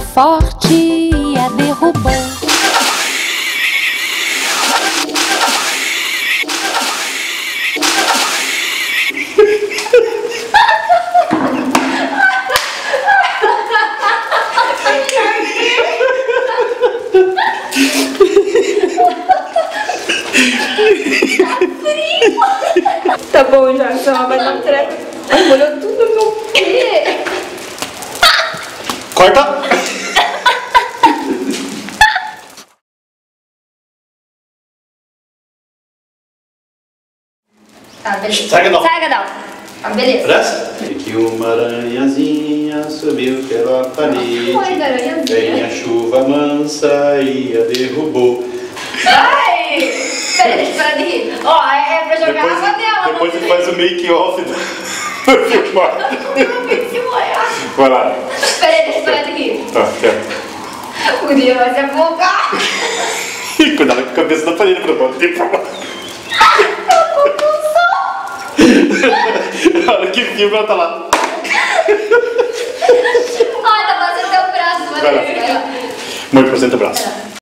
forte e a derrubou. Tá bom já, senão vai dar um treco. Molhou tudo no meu. Corta! Tá, beleza. Sai, Gadal. Sai, Gadal. Tá, beleza. Presta. E que uma aranhazinha subiu pela parede. Foi, aranhazinha. Vem a chuva mansa e a derrubou. Ai! Peraí, deixa eu parar de rir. Ó, é, é pra jogar Depois, água dela. depois você faz o make-off do filmar. Vai lá. Peraí, deixa eu parar de rir. Tá, quer. O dia vai se afogar. Cuidado com a cabeça da parede pra não ter problema. A hora que filma, ela tá lá. Ai, tá passando teu braço. Lá. Vai lá. Muito por cento braço.